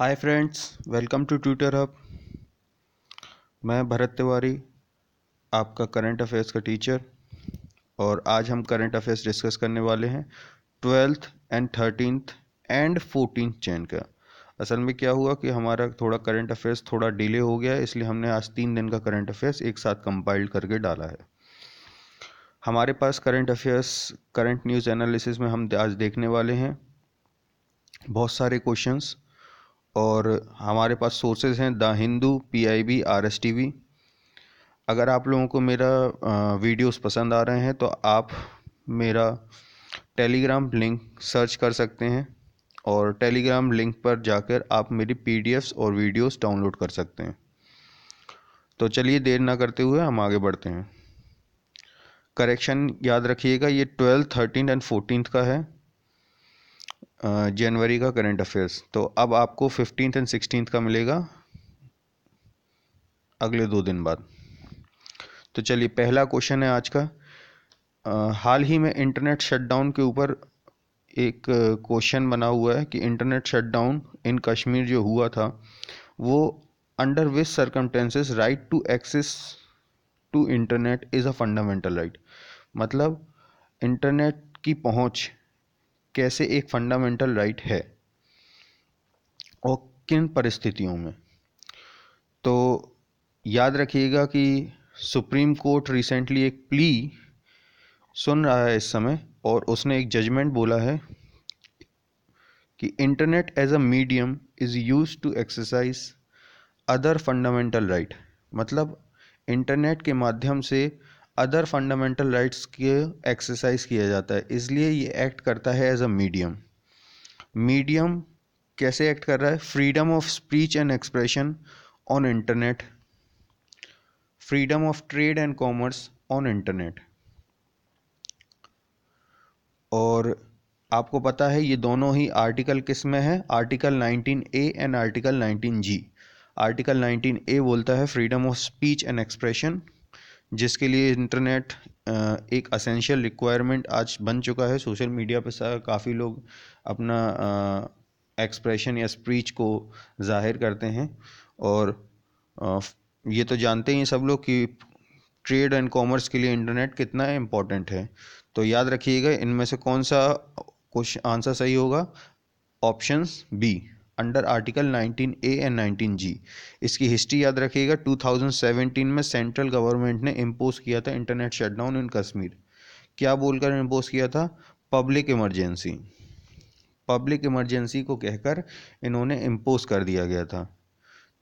Hi friends welcome to Twitter hub मैं भरत तिवारी, आपका current affairs का टीचर और आज हम करंट अफेयर्स डिस्कस करने वाले हैं twelfth and thirteenth and fourteen चैन का। असल में क्या हुआ कि हमारा थोड़ा करंट अफेयर्स थोड़ा डिले हो गया इसलिए हमने आज तीन दिन का करंट अफेयर्स एक साथ कंपाइल्ड करके डाला है। हमारे पास current affairs current news analysis में हम आज देखने वाले हैं। बहुत सारे क्वेश्चंस और हमारे पास सोर्सेज हैं the Hindu P I B R S T V अगर आप लोगों को मेरा वीडियोस पसंद आ रहे हैं तो आप मेरा टेलीग्राम लिंक सर्च कर सकते हैं और टेलीग्राम लिंक पर जाकर आप मेरी पी और वीडियोस डाउनलोड कर सकते हैं। तो चलिए देर ना करते हुए हम आगे बढ़ते हैं। करेक्शन याद रखिएगा, ये ट्वेल्थ थर्टीन एंड फोर्टीन का है। जनवरी का करंट अफेयर्स तो अब आपको फिफ्टीन एंड सिक्सटीन का मिलेगा अगले दो दिन बाद। तो चलिए पहला क्वेश्चन है आज का। आ, हाल ही में इंटरनेट शटडाउन के ऊपर एक क्वेश्चन बना हुआ है कि इंटरनेट शटडाउन इन कश्मीर जो हुआ था वो under which circumstances right to access to internet is a fundamental right मतलब इंटरनेट की पहुँच कैसे एक फंडामेंटल राइट है और किन परिस्थितियों में। तो याद रखिएगा कि सुप्रीम कोर्ट रिसेंटली एक प्ली सुन रहा है इस समय और उसने एक जजमेंट बोला है कि internet as a medium is use to exercise other fundamental right मतलब इंटरनेट के माध्यम से अदर फंडामेंटल राइट्स के एक्सरसाइज किया जाता है। इसलिए ये एक्ट करता है एज अ मीडियम मीडियम कैसे एक्ट कर रहा है? Freedom of speech and expression on internet freedom of trade and commerce on internet और आपको पता है, ये दोनों ही आर्टिकल किसमें है? Article 19 A and article 19 G article 19 A बोलता है freedom of speech and expression जिसके लिए इंटरनेट एक असेंशियल रिक्वायरमेंट आज बन चुका है। सोशल मीडिया पर काफ़ी लोग अपना एक्सप्रेशन या स्पीच को ज़ाहिर करते हैं। और ये तो जानते ही सब लोग कि ट्रेड एंड कॉमर्स के लिए इंटरनेट कितना इम्पोर्टेंट है। तो याद रखिएगा, इनमें से कौन सा क्वेश्चन आंसर सही होगा? Options B under article 19 A and 19 G इसकी हिस्ट्री याद रखिएगा 2017 में सेंट्रल गवर्नमेंट ने इम्पोज किया था इंटरनेट शटडाउन इन कश्मीर क्या बोलकर इम्पोज किया था? पब्लिक इमरजेंसी पब्लिक इमरजेंसी को कहकर इन्होंने इम्पोज कर दिया गया था।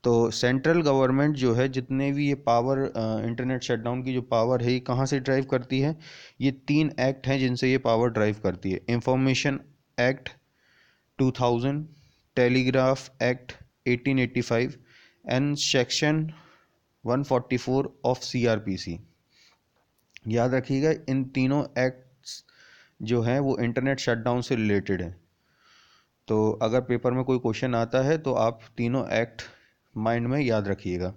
तो सेंट्रल गवर्नमेंट जो है, जितने भी ये पावर इंटरनेट शटडाउन की जो पावर है, ये कहाँ से ड्राइव करती है? ये तीन एक्ट हैं जिनसे ये पावर ड्राइव करती है। Information act 2000 telegraph act 1885 and section 144 of CrPC याद रखिएगा, इन तीनों एक्ट्स जो हैं, वो इंटरनेट शटडाउन से रिलेटेड हैं। तो अगर पेपर में कोई क्वेश्चन आता है तो आप तीनों एक्ट माइंड में याद रखिएगा।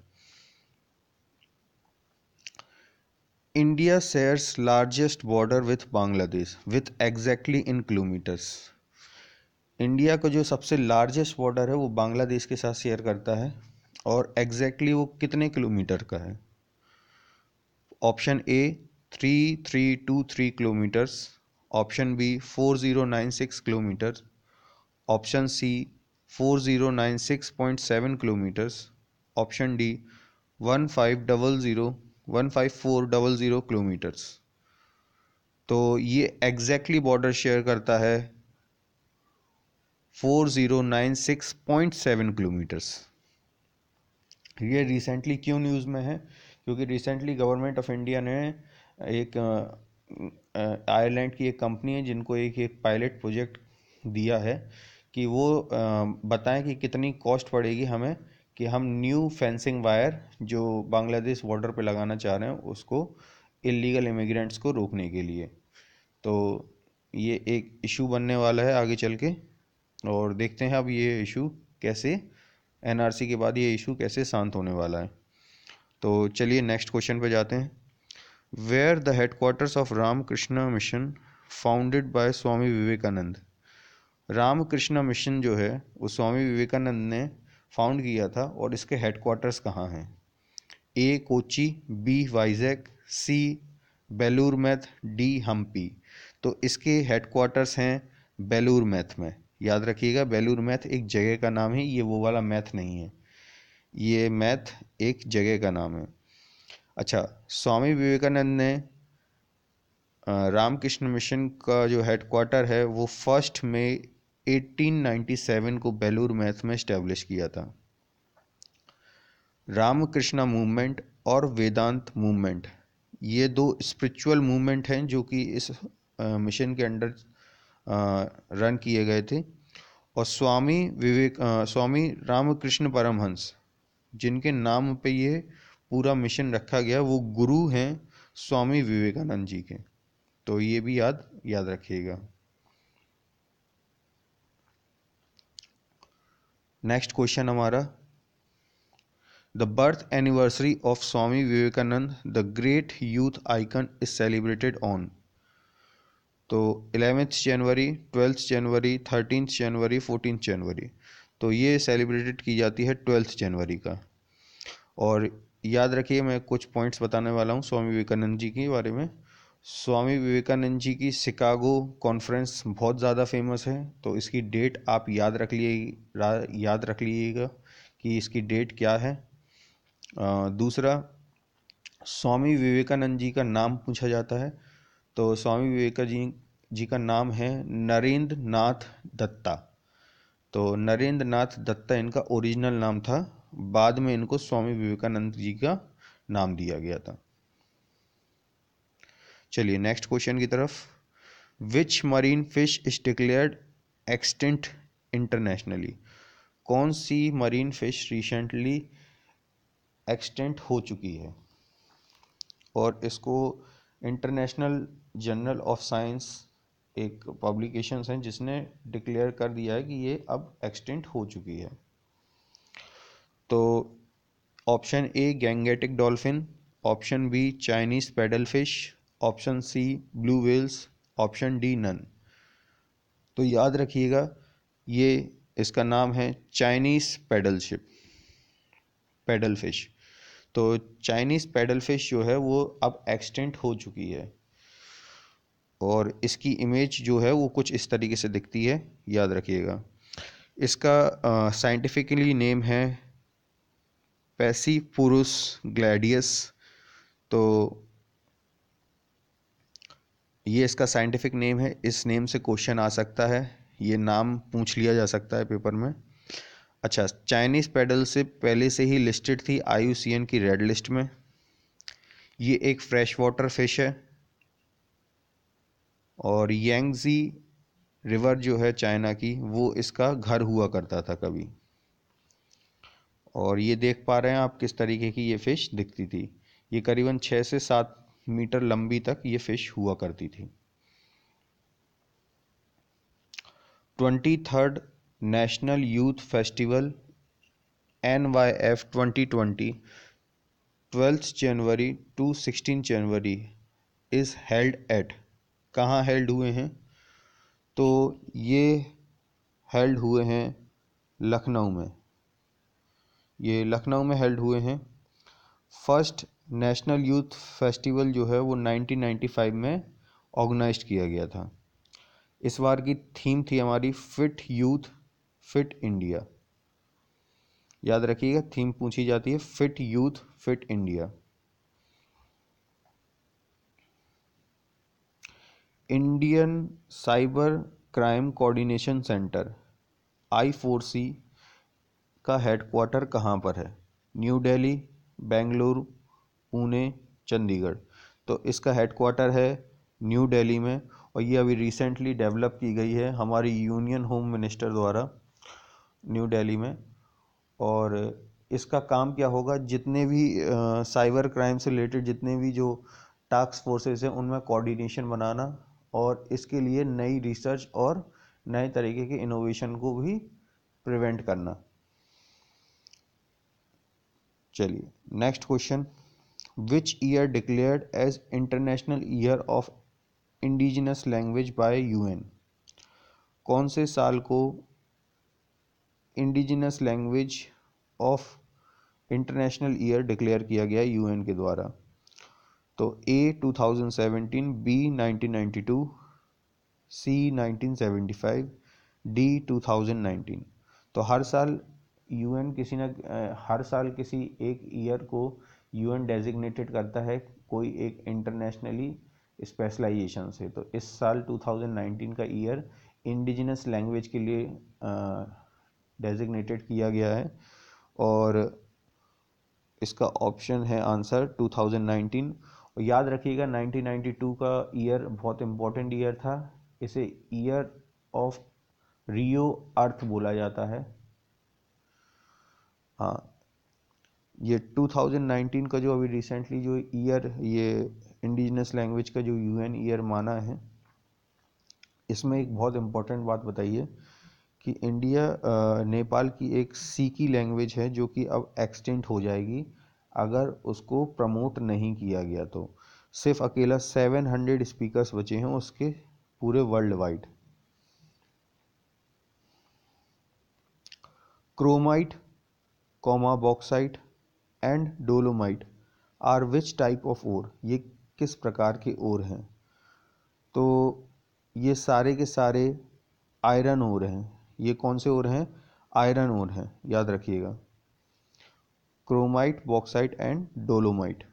India shares largest border with Bangladesh with exactly in kilometers India का जो सबसे लार्जेस्ट बॉर्डर है, वो बांग्लादेश के साथ शेयर करता है और एग्जैक्टली वो कितने किलोमीटर का है? Option A three three two three kilometers option B four zero nine six kilometer option C four zero nine six point seven kilometers option D one five double zero one five four double zero kilometers तो ये exactly border share करता है four zero nine six point seven kilometers. ये recently क्यों news में है? क्योंकि recently government of India ने एक आयरलैंड की एक कंपनी है जिनको एक एक पायलट प्रोजेक्ट दिया है कि वो बताएँ कि कितनी कॉस्ट पड़ेगी हमें कि हम न्यू फेंसिंग वायर जो बांग्लादेश बॉर्डर पे लगाना चाह रहे हैं, उसको इलीगल इमिग्रेंट्स को रोकने के लिए। तो ये एक इशू बनने वाला है आगे चल के। और देखते हैं अब ये इशू कैसे एनआरसी के बाद ये इशू कैसे शांत होने वाला है। तो चलिए नेक्स्ट क्वेश्चन पे जाते हैं। Where the headquarters of Ram Krishna mission founded by Swami Vivekananda Ramakrishna mission जो है, वो स्वामी विवेकानंद ने फाउंड किया था और इसके हेडक्वार्टर्स कहाँ हैं? A Kochi B Vizag C Belur Math D Hampi तो इसके हेडक्वार्टर्स हैं बेलूर मैथ में। याद रखिएगा, बेलूर मैथ एक जगह का नाम है, ये वो वाला मैथ नहीं है। ये मैथ एक जगह का नाम है। अच्छा स्वामी विवेकानंद ने रामकृष्ण मिशन का जो हेडक्वार्टर है, वो फ़र्स्ट में 1897 को बेलूर मैथ में इस्टेब्लिश किया था। रामकृष्ण मूवमेंट और वेदांत मूवमेंट ये दो स्पिरिचुअल मूवमेंट हैं जो कि इस मिशन के अंडर रन किए गए थे। और स्वामी विवेक स्वामी रामकृष्ण परमहंस, जिनके नाम पे ये पूरा मिशन रखा गया, वो गुरु हैं स्वामी विवेकानंद जी के। तो ये भी याद याद रखिएगा। नेक्स्ट क्वेश्चन हमारा। The birth anniversary of Swami Vivekananda the great youth icon is celebrated on तो eleventh January twelfth January thirteen January fourteen January. तो ये सेलिब्रेटेड की जाती है ट्वेल्थ जनवरी का। और याद रखिए मैं कुछ पॉइंट्स बताने वाला हूँ स्वामी विवेकानंद जी के बारे में। स्वामी विवेकानंद जी की शिकागो कॉन्फ्रेंस बहुत ज़्यादा फ़ेमस है। तो इसकी डेट आप याद रख लिए याद रख लीजिएगा कि इसकी डेट क्या है। आ, दूसरा स्वामी विवेकानंद जी का नाम पूछा जाता है। तो स्वामी विवेकानंद जी जी का नाम है नरेंद्र नाथ दत्ता। तो नरेंद्र नाथ दत्ता इनका ओरिजिनल नाम था। बाद में इनको स्वामी विवेकानंद जी का नाम दिया गया था। चलिए नेक्स्ट क्वेश्चन की तरफ़। Which marine fish is declared extant internationally कौन सी मरीन फ़िश रिसेंटली एक्सटेंट हो चुकी है? और इसको इंटरनेशनल जर्नल ऑफ़ साइंस एक पब्लिकेशन है जिसने डिक्लेयर कर दिया है कि ये अब एक्सटेंट हो चुकी है। तो option A, Gangetic dolphin, option B, Chinese paddle fish option C, blue whales option D, none. तो याद रखिएगा, ये इसका नाम है Chinese paddle ship paddle fish तो चाइनीज़ पैडल फ़िश जो है वो अब एक्सटेंट हो चुकी है। और इसकी इमेज जो है वो कुछ इस तरीके से दिखती है, याद रखिएगा। इसका साइंटिफिकली नेम है पैसीपुरुस ग्लैडियस तो ये इसका साइंटिफिक नेम है। इस नेम से क्वेश्चन आ सकता है। ये नाम पूछ लिया जा सकता है पेपर में। अच्छा चाइनीज़ से पहले से ही लिस्टेड थी आई की रेड लिस्ट में। ये एक फ्रेश वाटर फ़िश है। और यंगजी रिवर जो है चाइना की, वो इसका घर हुआ करता था कभी। और ये देख पा रहे हैं आप किस तरीके की ये फ़िश दिखती थी। ये करीबन छः से सात मीटर लंबी तक ये फ़िश हुआ करती थी। Twenty third national youth festival N Y F twenty twenty, twelfth January to sixteen January is held at कहाँ हेल्ड हुए हैं? तो ये हेल्ड हुए हैं लखनऊ में। ये लखनऊ में हेल्ड हुए हैं। फ़र्स्ट नेशनल यूथ फेस्टिवल जो है वो 1995 में ऑर्गेनाइज किया गया था। इस बार की थीम थी हमारी फिट यूथ फिट इंडिया। याद रखिएगा थीम पूछी जाती है fit youth fit India Indian cyber crime coordination centre I four C का हेडक्वार्टर कहाँ पर है? न्यू दिल्ली बेंगलुरु पुणे चंडीगढ़ तो इसका हेडक्वार्टर है न्यू दिल्ली में और ये अभी रिसेंटली डेवलप की गई है हमारी यूनियन होम मिनिस्टर द्वारा। न्यू दिल्ली में, और इसका काम क्या होगा, जितने भी साइबर क्राइम से रिलेटेड जितने भी जो टास्क फोर्सेस हैं, उनमें कोऑर्डिनेशन बनाना और इसके लिए नई रिसर्च और नए तरीके के इनोवेशन को भी प्रिवेंट करना। चलिए, next question. Which year declared as international year of indigenous language by un कौन से साल को indigenous language of international year declare किया गया यूएन के द्वारा। तो ए 2017 बी 1992 सी 1975 डी 2019 तो हर साल यूएन किसी न, हर साल किसी एक ईयर को यूएन डेजिग्नेटेड करता है कोई एक इंटरनेशनली स्पेशलाइजेशन से। तो इस साल 2019 का ईयर इंडिजिनस लैंग्वेज के लिए डेजिग्नेटेड किया गया है और इसका ऑप्शन है आंसर 2019 और याद रखिएगा 1992 का ईयर बहुत इम्पोर्टेंट ईयर था। इसे ईयर ऑफ़ रियो अर्थ बोला जाता है। हाँ ये 2019 का जो अभी रिसेंटली जो ईयर ये इंडिजिनस लैंग्वेज का जो यूएन ईयर माना है, इसमें एक बहुत इम्पोर्टेंट बात बताइए। कि इंडिया नेपाल की एक सीकी लैंग्वेज है जो कि अब एक्सटेंट हो जाएगी, अगर उसको प्रमोट नहीं किया गया तो। सिर्फ़ अकेला 700 स्पीकर्स बचे हैं उसके पूरे world wide. Chromite, comma bauxite and dolomite are which type of ore? ये किस प्रकार के ओर हैं? तो ये सारे के सारे आयरन ओर हैं। ये कौन से ओर हैं? आयरन ओर हैं। याद रखिएगा। Chromite, bauxite and dolomite.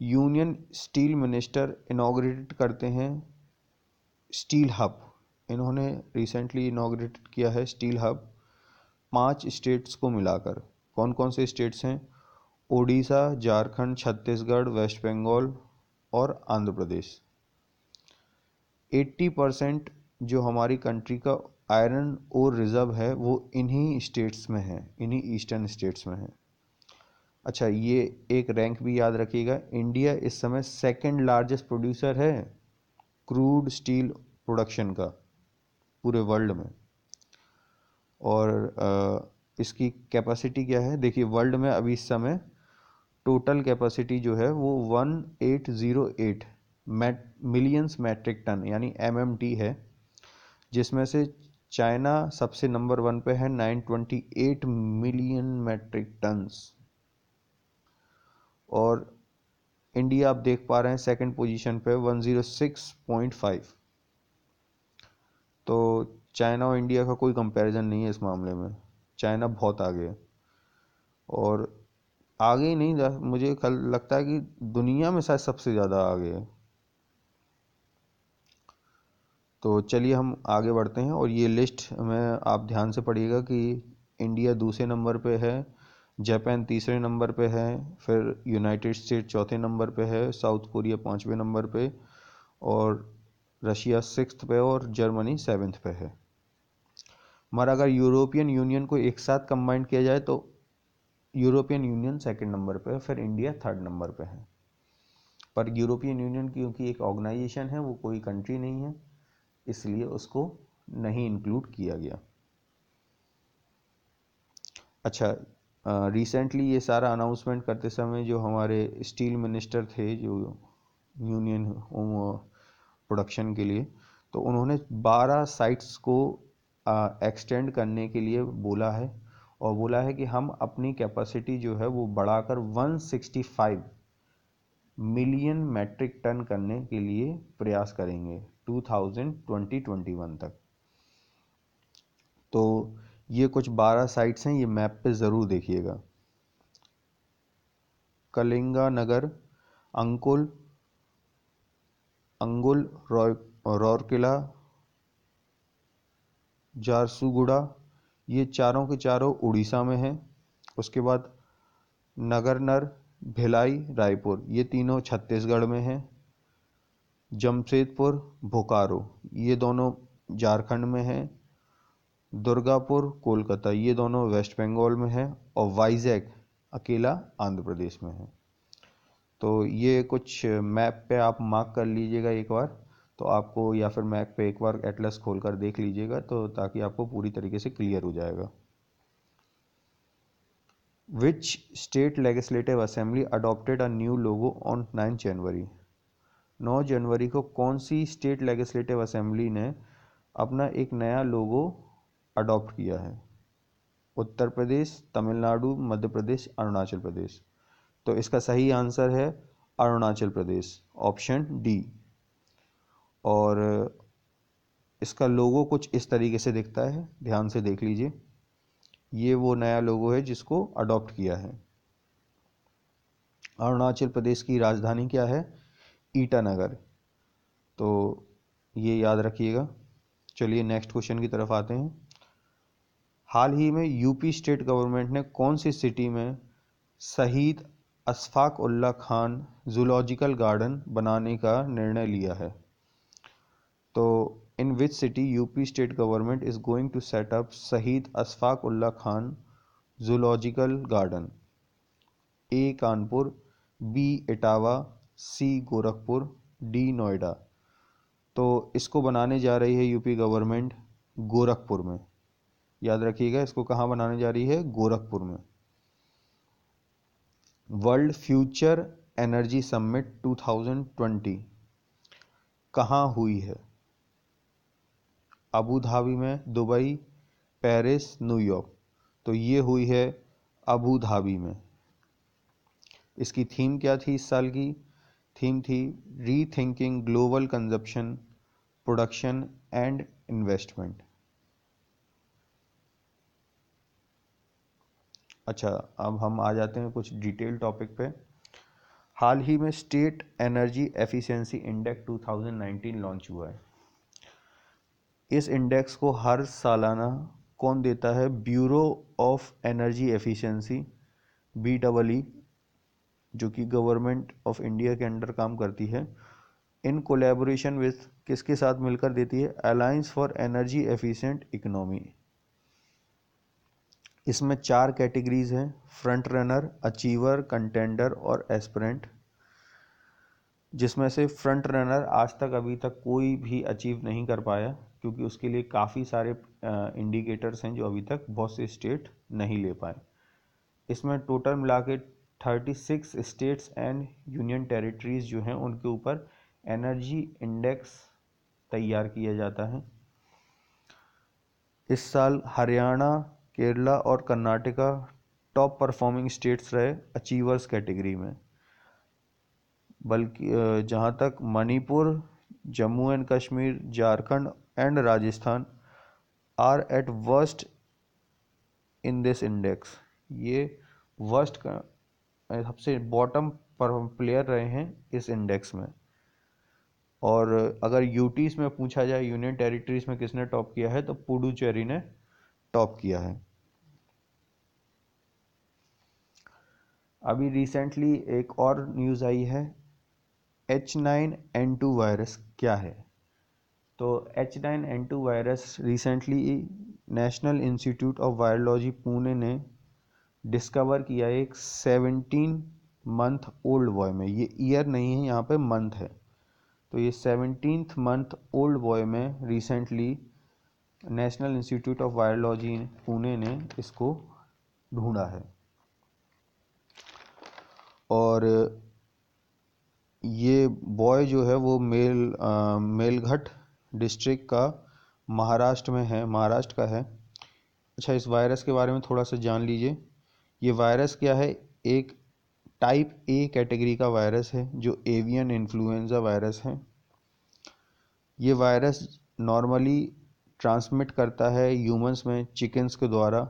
Union steel minister inaugurate करते हैं स्टील हब। इन्होंने रिसेंटली इनाग्रेट किया है स्टील हब। पाँच स्टेट्स को मिलाकर। कौन कौन से स्टेट्स हैं? ओडिशा, झारखंड, छत्तीसगढ़, वेस्ट बंगाल और आंध्र प्रदेश। 80 परसेंट जो हमारी कंट्री का आयरन और रिज़र्व है, वो इन्हीं स्टेट्स में है, इन्हीं ईस्टर्न स्टेट्स में है। अच्छा ये एक रैंक भी याद रखिएगा, इंडिया इस समय सेकंड लार्जेस्ट प्रोड्यूसर है क्रूड स्टील प्रोडक्शन का, पूरे वर्ल्ड में। और इसकी कैपेसिटी क्या है? देखिए, वर्ल्ड में अभी इस समय टोटल कैपेसिटी जो है वो one eight zero eight millions metric ton यानी एमएमटी है, जिसमें से चाइना सबसे नंबर वन पे है 928 मिलियन मैट्रिक टन्स और इंडिया आप देख पा रहे हैं सेकंड पोजीशन पे 106.5 तो चाइना और इंडिया का कोई कंपैरिजन नहीं है इस मामले में। चाइना बहुत आगे है। और आगे ही नहीं, मुझे कल लगता है कि दुनिया में शायद सबसे ज़्यादा आगे है। तो चलिए हम आगे बढ़ते हैं और ये लिस्ट में आप ध्यान से पढ़िएगा कि इंडिया दूसरे नंबर पे है, जापान तीसरे नंबर पे है, फिर यूनाइटेड स्टेट चौथे नंबर पे है, साउथ कोरिया पाँचवें नंबर पे और रशिया सिक्स पे और जर्मनी सेवन्थ पे है। मगर अगर यूरोपियन यूनियन को एक साथ कंबाइंड किया जाए तो यूरोपियन यूनियन सेकंड नंबर पे है, फिर इंडिया थर्ड नंबर पे है। पर यूरोपियन यूनियन क्योंकि एक ऑर्गेनाइजेशन है, वो कोई कंट्री नहीं है। इसलिए उसको नहीं इंक्लूड किया गया। अच्छा रिसेंटली ये सारा अनाउंसमेंट करते समय जो हमारे स्टील मिनिस्टर थे, जो यूनियन प्रोडक्शन के लिए तो उन्होंने 12 साइट्स को एक्सटेंड करने के लिए बोला है और बोला है कि हम अपनी कैपेसिटी जो है वो बढ़ाकर 165 मिलियन मैट्रिक टन करने के लिए प्रयास करेंगे। 2020-21 तक। तो ये कुछ 12 साइट्स हैं, ये मैप पे ज़रूर देखिएगा। कलिंगा नगर, अंकुल, अंगुल रौरकिला, जारसूगुड़ा, ये चारों के चारों उड़ीसा में हैं। उसके बाद नगरनर, भिलाई, रायपुर, ये तीनों छत्तीसगढ़ में हैं। जमशेदपुर, बोकारो। ये दोनों झारखंड में हैं। दुर्गापुर, कोलकाता। ये दोनों वेस्ट बंगाल में हैं और वाइजैग अकेला आंध्र प्रदेश में है। तो ये कुछ मैप पे आप मार्क कर लीजिएगा एक बार। तो आपको या फिर मैप पे एक बार एटलस खोल कर देख लीजिएगा तो ताकि आपको पूरी तरीके से क्लियर हो जाएगा। Which state legislative assembly adopted a new logo on nine January 9 जनवरी को कौन सी स्टेट लेजिस्लेटिव असेंबली ने अपना एक नया लोगो अडॉप्ट किया है? उत्तर प्रदेश, तमिलनाडु, मध्य प्रदेश, अरुणाचल प्रदेश। तो इसका सही आंसर है अरुणाचल प्रदेश, ऑप्शन डी। और इसका लोगो कुछ इस तरीके से दिखता है, ध्यान से देख लीजिए। ये वो नया लोगो है जिसको अडॉप्ट किया है। अरुणाचल प्रदेश की राजधानी क्या है? ईटानगर तो ये याद रखिएगा। चलिए नेक्स्ट क्वेश्चन की तरफ़ आते हैं। हाल ही में यूपी स्टेट गवर्नमेंट ने कौन सी सिटी में शहीद अशफाक उल्ला खान जूलॉजिकल गार्डन बनाने का निर्णय लिया है? तो in which city UP state government is going to set up शहीद Ashfaq Ullah Khan zoological garden A Kanpur B Etawah C Gorakhpur, D Noida. तो इसको बनाने जा रही है यूपी गवर्नमेंट गोरखपुर में। याद रखिएगा, इसको कहाँ बनाने जा रही है? गोरखपुर में। वर्ल्ड फ्यूचर एनर्जी समिट 2020 कहाँ हुई है? अबू धाबी में, दुबई, पेरिस न्यूयॉर्क तो ये हुई है अबू धाबी में। इसकी थीम क्या थी इस साल की? थीम थी rethinking global consumption production and investment अच्छा अब हम आ जाते हैं कुछ डिटेल टॉपिक पे। हाल ही में state energy efficiency index 2019 launch हुआ है। इस इंडेक्स को हर सालाना कौन देता है? Bureau of energy efficiency B double E जो कि गवर्नमेंट ऑफ़ इंडिया के अंडर काम करती है, इन कोलेबोरेशन विथ किसके साथ मिलकर देती है? Alliance for energy efficient economy इसमें चार कैटेगरीज हैं फ्रंट रनर अचीवर कंटेंडर और एस्परेंट जिसमें से फ्रंट रनर आज तक अभी तक कोई भी अचीव नहीं कर पाया, क्योंकि उसके लिए काफ़ी सारे इंडिकेटर्स हैं जो अभी तक बहुत से स्टेट नहीं ले पाए। इसमें टोटल मिला के thirty six states and union territories जो हैं, उनके ऊपर एनर्जी इंडेक्स तैयार किया जाता है। इस साल हरियाणा, केरला और कर्नाटका टॉप परफॉर्मिंग स्टेट्स रहे अचीवर्स कैटेगरी में। बल्कि जहाँ तक Manipur, Jammu and Kashmir, Jharkhand and Rajasthan are at worst in this index. ये वर्स्ट सबसे बॉटम पर प्लेयर रहे हैं इस इंडेक्स में। और अगर यूटीज़ में पूछा जाए यूनियन टेरिटरीज में किसने टॉप किया है तो पुडुचेरी ने टॉप किया है। अभी रिसेंटली एक और न्यूज़ आई है H nine N two virus क्या है? तो H nine N two virus recently national institute of virology Pune ने डिस्कवर किया एक सेवनटीन मंथ ओल्ड बॉय में। ये ईयर नहीं है, यहाँ पे मंथ है। तो ये सेवनटीन मंथ ओल्ड बॉय में recently national institute of virology Pune ने इसको ढूंढा है। और ये बॉय जो है वो मेल मेलघट डिस्ट्रिक्ट का महाराष्ट्र में है, महाराष्ट्र का है। अच्छा इस वायरस के बारे में थोड़ा सा जान लीजिए। ये वायरस क्या है? एक टाइप ए कैटेगरी का वायरस है, जो एवियन इन्फ्लुएंजा वायरस है। ये वायरस नॉर्मली ट्रांसमिट करता है ह्यूमंस में चिकन्स के द्वारा।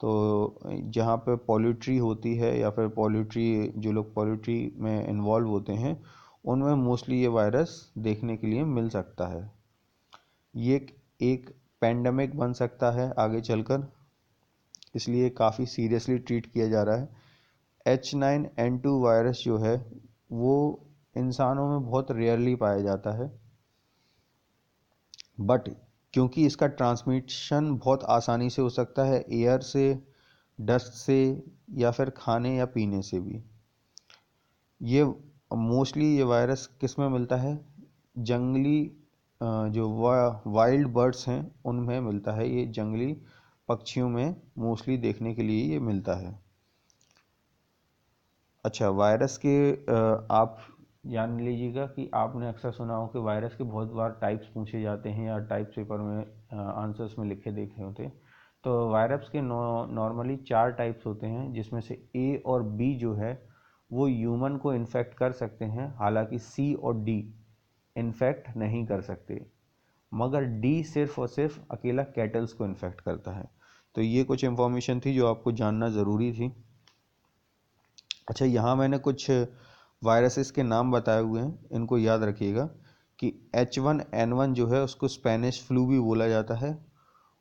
तो जहाँ पे पोल्ट्री होती है, या फिर पोल्ट्री जो लोग पोल्ट्री में इन्वॉल्व होते हैं, उनमें मोस्टली ये वायरस देखने के लिए मिल सकता है। ये एक पेंडेमिक बन सकता है आगे चलकर। इसलिए काफ़ी सीरियसली ट्रीट किया जा रहा है। H nine N two virus जो है वो इंसानों में बहुत रेयरली पाया जाता है। बट क्योंकि इसका ट्रांसमिशन बहुत आसानी से हो सकता है एयर से डस्ट से या फिर खाने या पीने से भी। ये मोस्टली ये वायरस किसमें मिलता है? जंगली जो वा, वाइल्ड बर्ड्स हैं उनमें मिलता है। ये जंगली पक्षियों में मोस्टली देखने के लिए ये मिलता है। अच्छा वायरस के आप जान लीजिएगा कि आपने अक्सर सुना हो कि वायरस के बहुत बार टाइप्स पूछे जाते हैं या टाइप पेपर में आंसर्स में लिखे देखे होते हैं। तो वायरस के नॉर्मली चार टाइप्स होते हैं, जिसमें से ए और बी जो है, वो ह्यूमन को इन्फेक्ट कर सकते हैं, हालाँकि सी और डी इन्फेक्ट नहीं कर सकते। मगर डी सिर्फ़ और सिर्फ़ अकेला कैटल्स को इन्फेक्ट करता है। तो ये कुछ इन्फॉर्मेशन थी जो आपको जानना ज़रूरी थी। अच्छा यहाँ मैंने कुछ वायरसेस के नाम बताए हुए हैं, इनको याद रखिएगा कि एच वन एन वन जो है, उसको स्पेनिश फ्लू भी बोला जाता है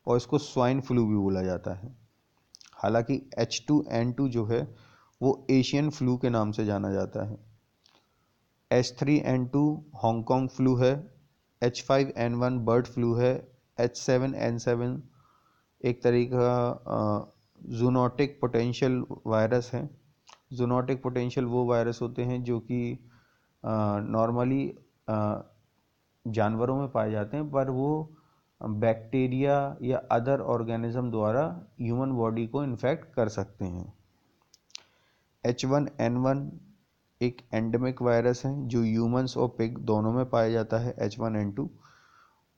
और इसको स्वाइन फ्लू भी बोला जाता है। हालाँकि एच टू एन टू जो है, वो एशियन फ्लू के नाम से जाना जाता है। H three N two Hong Kong flu है H five N one bird flu है एच सेवन एन सेवन एक तरीका जूनोटिक पोटेंशियल वायरस है। जूनोटिक पोटेंशियल वो वायरस होते हैं जो कि नॉर्मली जानवरों में पाए जाते हैं, पर वो बैक्टीरिया या अदर ऑर्गेनिज्म द्वारा ह्यूमन बॉडी को इन्फेक्ट कर सकते हैं। एच वन एन वन एक एंडेमिक वायरस है, जो ह्यूमंस और पिग दोनों में पाया जाता है एच वन एन टू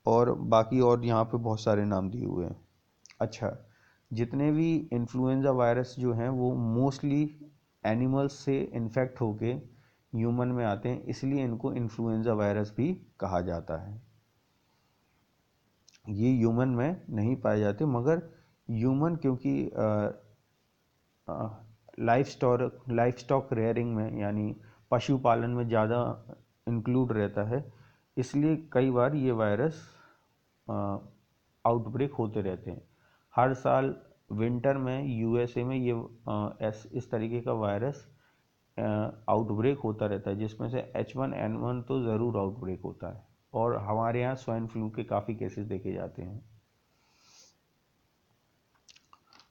और बाकी और यहाँ पे बहुत सारे नाम दिए हुए हैं। अच्छा जितने भी इन्फ्लुएंजा वायरस जो हैं, वो मोस्टली एनिमल्स से इन्फेक्ट होके ह्यूमन में आते हैं, इसलिए इनको इन्फ्लुएंजा वायरस भी कहा जाता है। ये ह्यूमन में नहीं पाए जाते, मगर ह्यूमन क्योंकि life stock life stock rearing में, यानी पशुपालन में ज़्यादा इंक्लूड रहता है, इसलिए कई बार ये वायरस आउटब्रेक होते रहते हैं। हर साल विंटर में यूएसए में ये एस, इस तरीके का वायरस आउटब्रेक होता रहता है, जिसमें से एच वन एन वन तो ज़रूर आउटब्रेक होता है। और हमारे यहाँ स्वाइन फ्लू के काफ़ी केसेस देखे जाते हैं।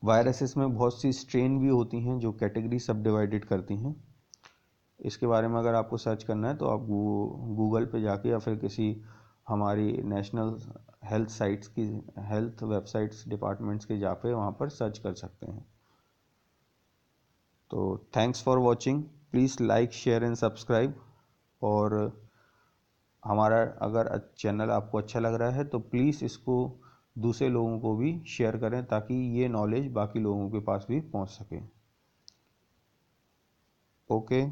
वायरसेस में बहुत सी स्ट्रेन भी होती हैं, जो कैटेगरी सब डिवाइडेड करती हैं। इसके बारे में अगर आपको सर्च करना है तो आप गूगल पे जाके या फिर किसी हमारी नेशनल हेल्थ साइट्स की हेल्थ वेबसाइट्स डिपार्टमेंट्स के जा पे वहाँ पर सर्च कर सकते हैं। तो thanks for watching please like share and subscribe और हमारा अगर चैनल आपको अच्छा लग रहा है तो प्लीज़ इसको दूसरे लोगों को भी शेयर करें, ताकि ये नॉलेज बाकी लोगों के पास भी पहुँच सके। ओके